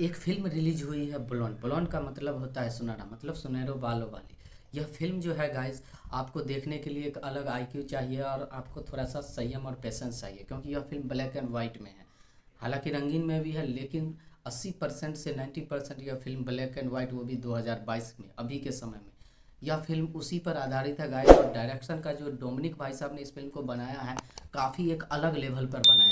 एक film release हुई है ब्लॉन्ड ब्लॉन्ड का मतलब होता है सुनहरा मतलब सुनहरो बालों वाली। यह फ़िल्म जो है गाइस आपको देखने के लिए एक अलग आईक्यू चाहिए और आपको थोड़ा सा संयम और पेशेंस चाहिए, क्योंकि यह फ़िल्म ब्लैक एंड वाइट में है। हालाँकि रंगीन में भी है, लेकिन 80 परसेंट से 90 परसेंट यह फ़िल्म ब्लैक एंड वाइट वो भी 2022 में, अभी के समय में। यह फ़िल्म उसी पर आधारित है गाइस और डायरेक्शन का जो डोमिनिक भाई साहब ने इस फ़िल्म को बनाया है, काफ़ी एक अलग लेवल पर बनाया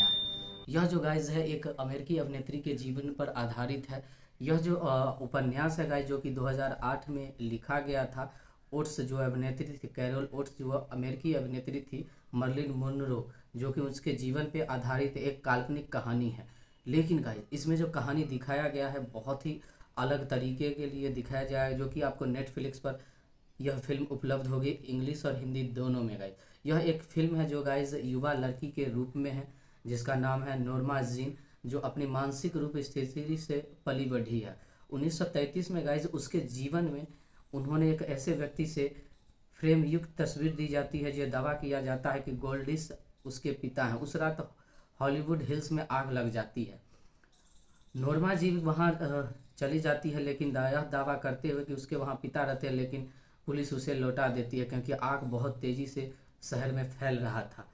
यह जो गाइज़ है, एक अमेरिकी अभिनेत्री के जीवन पर आधारित है। यह जो उपन्यास है गाइज़ जो कि 2008 में लिखा गया था, ओट्स जो अभिनेत्री थी, कैरोल ओट्स, जो अमेरिकी अभिनेत्री थी, मर्लिन मुनरो, जो कि उसके जीवन पे आधारित एक काल्पनिक कहानी है। लेकिन गाइज़ इसमें जो कहानी दिखाया गया है, बहुत ही अलग तरीके के लिए दिखाया जाए जो कि आपको नेटफ्लिक्स पर यह फ़िल्म उपलब्ध होगी, इंग्लिश और हिंदी दोनों में गाइज़ यह एक फ़िल्म है जो गाइज़ युवा लड़की के रूप में है। जिसका नाम है नोरमा जीन, जो अपनी मानसिक रूप स्थिति से पली बढ़ी है। 1933 में गाइज़ उसके जीवन में उन्होंने एक ऐसे व्यक्ति से फ्रेम युक्त तस्वीर दी जाती है, जो दावा किया जाता है कि गोल्डिस उसके पिता हैं। उस रात हॉलीवुड हिल्स में आग लग जाती है। नोरमा जी वहाँ चली जाती है, लेकिन यह दावा करते हुए कि उसके वहाँ पिता रहते हैं, लेकिन पुलिस उसे लौटा देती है, क्योंकि आग बहुत तेज़ी से शहर में फैल रहा था।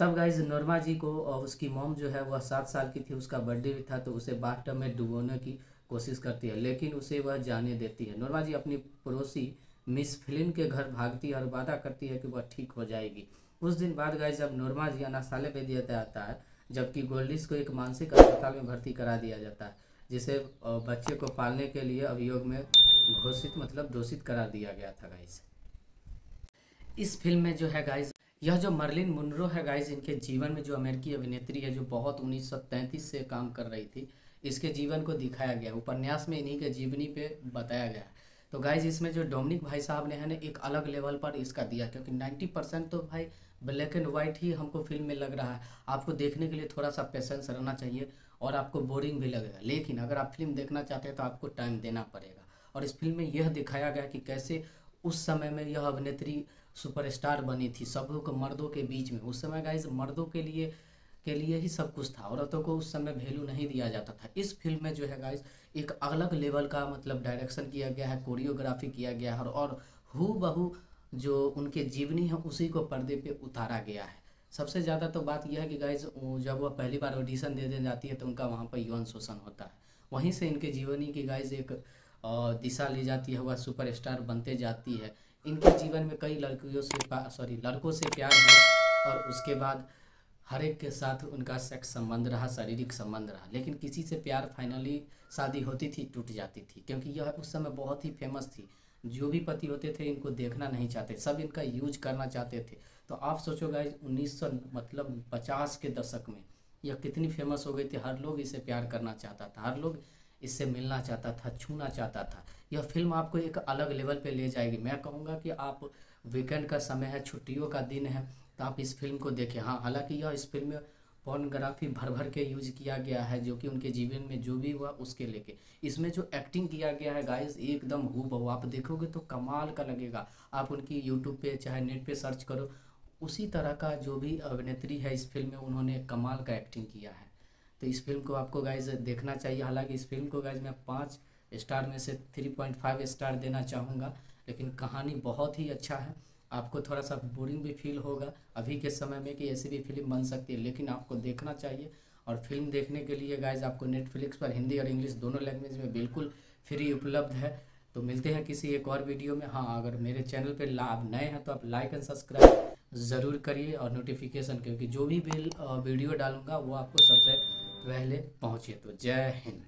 तब गाइज़ नोरमा जी को और उसकी मॉम जो है, वह सात साल की थी, उसका बर्थडे भी था तो उसे बाथटब में डुबोने की कोशिश करती है, लेकिन उसे वह जाने देती है। नोरमा जी अपनी पड़ोसी मिस फिलिन के घर भागती है और वादा करती है कि वह ठीक हो जाएगी। उस दिन बाद गाइज़ जब नोरमा जी अनासाले पे दिया जाता है, जबकि गोल्डिस को एक मानसिक अस्पताल में भर्ती करा दिया जाता है, जिसे बच्चे को पालने के लिए अभियोग में घोषित मतलब दोषित करा दिया गया था गाइज़ इस फ़िल्म में जो है गाइज़ यह जो मर्लिन मुनरो है गाइज़ इनके जीवन में जो अमेरिकी अभिनेत्री है, जो बहुत 1933 से काम कर रही थी, इसके जीवन को दिखाया गया उपन्यास में इन्हीं के जीवनी पे बताया गया तो गाइज़ इसमें जो डोमिनिक भाई साहब ने है ना, एक अलग लेवल पर इसका दिया, क्योंकि 90 परसेंट तो भाई ब्लैक एंड वाइट ही हमको फ़िल्म में लग रहा है। आपको देखने के लिए थोड़ा सा पेशेंस रहना चाहिए और आपको बोरिंग भी लगेगा। लेकिन अगर आप फ़िल्म देखना चाहते हैं तो आपको टाइम देना पड़ेगा। और इस फ़िल्म में यह दिखाया गया कि कैसे उस समय में यह अभिनेत्री सुपरस्टार बनी थी। सब लोग मर्दों के बीच में। उस समय गाइज़ मर्दों के लिए के लिए ही सब कुछ था। औरतों को उस समय वैल्यू नहीं दिया जाता था। इस फ़िल्म में जो है गाइज़ एक अलग लेवल का मतलब डायरेक्शन किया गया है कोरियोग्राफी किया गया है और हु बहू जो उनके जीवनी है, उसी को पर्दे पे उतारा गया है। सबसे ज़्यादा तो बात यह है कि गाइज़ जब वह पहली बार ऑडिशन दे दे जाती है तो उनका वहाँ पर यौन शोषण होता है। वहीं से इनके जीवनी की गाइज़ एक दिशा ली जाती है, वह सुपरस्टार बनते जाती है। इनके जीवन में कई लड़कियों से सॉरी लड़कों से प्यार हुआ और उसके बाद हर एक के साथ उनका सेक्स संबंध रहा, शारीरिक संबंध रहा। लेकिन किसी से प्यार फाइनली शादी होती थी, टूट जाती थी, क्योंकि यह उस समय बहुत ही फ़ेमस थी। जो भी पति होते थे, इनको देखना नहीं चाहते, सब इनका यूज़ करना चाहते थे। तो आप सोचो गाइज़ उन्नीस मतलब पचास के दशक में यह कितनी फ़ेमस हो गई थी। हर लोग इसे प्यार करना चाहता था, हर लोग इससे मिलना चाहता था, छूना चाहता था। यह फ़िल्म आपको एक अलग लेवल पे ले जाएगी। मैं कहूँगा कि आप वीकेंड का समय है, छुट्टियों का दिन है तो आप इस फ़िल्म को देखें। हाँ हालाँकि यह इस फ़िल्म में पॉर्नोग्राफी भर भर के यूज़ किया गया है, जो कि उनके जीवन में जो भी हुआ उसके लेके। इसमें जो एक्टिंग किया गया है गाइस एकदम हु आप देखोगे तो कमाल का लगेगा। आप उनकी यूट्यूब पे, चाहे नेट पे सर्च करो, उसी तरह का जो भी अभिनेत्री है इस फ़िल्म में, उन्होंने कमाल का एक्टिंग किया है। तो इस फ़िल्म को आपको गाइज़ देखना चाहिए। हालाँकि इस फ़िल्म को गाइज़ मैं पाँच स्टार में से थ्री पॉइंट फाइव स्टार देना चाहूँगा, लेकिन कहानी बहुत ही अच्छा है। आपको थोड़ा सा बोरिंग भी फील होगा। अभी के समय में कि ऐसी भी फ़िल्म बन सकती है, लेकिन आपको देखना चाहिए। और फ़िल्म देखने के लिए गाइज़ आपको नेटफ्लिक्स पर हिंदी और इंग्लिश दोनों लैंग्वेज में बिल्कुल फ्री उपलब्ध है। तो मिलते हैं किसी एक और वीडियो में। हाँ अगर मेरे चैनल पर आप नए हैं तो आप लाइक एंड सब्सक्राइब ज़रूर करिए। और नोटिफिकेशन क्योंकि जो भी बिल वीडियो डालूँगा, वो आपको सबसे पहले पहुँचे तो जय हिंद।